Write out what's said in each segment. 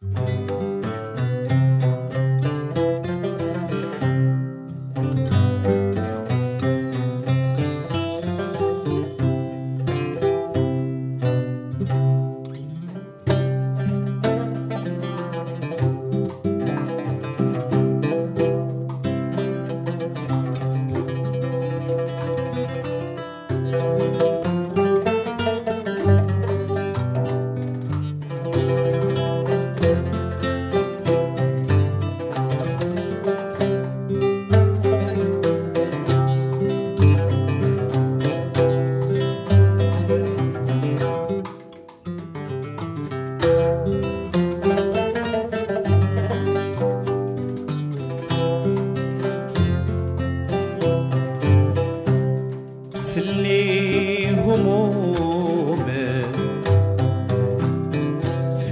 Música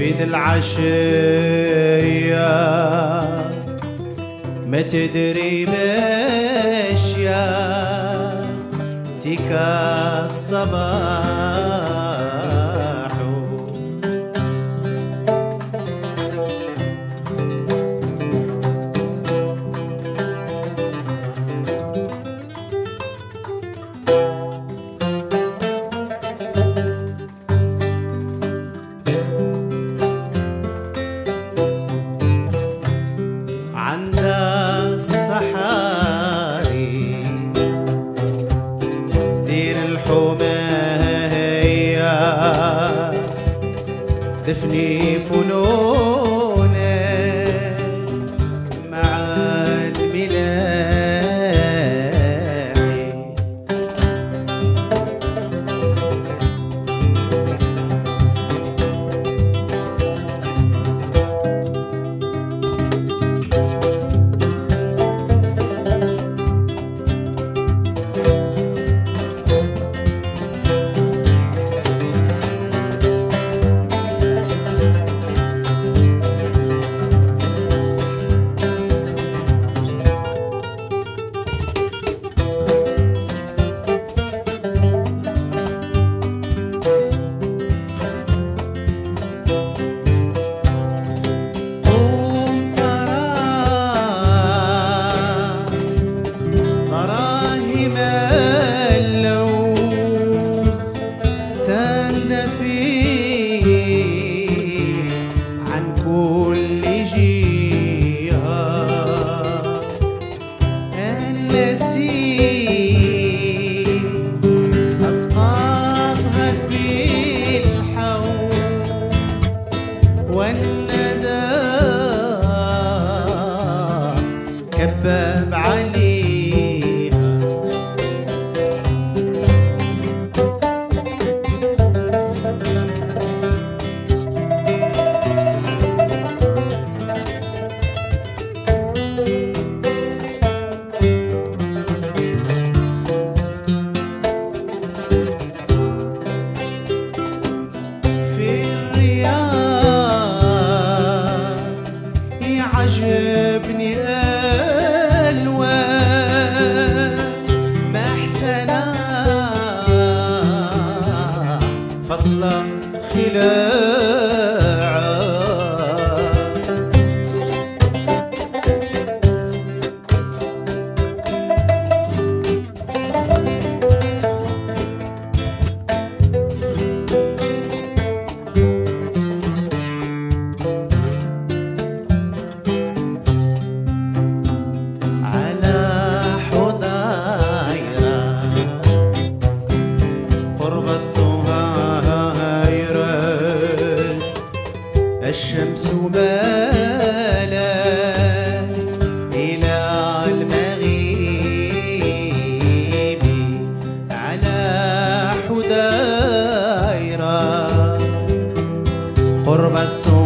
فيد العشية. ما تدري باشيا تيكا دفني فنونة كباب عليها الشمس مالا إلى المغيب على حديرة قرب الصهايرة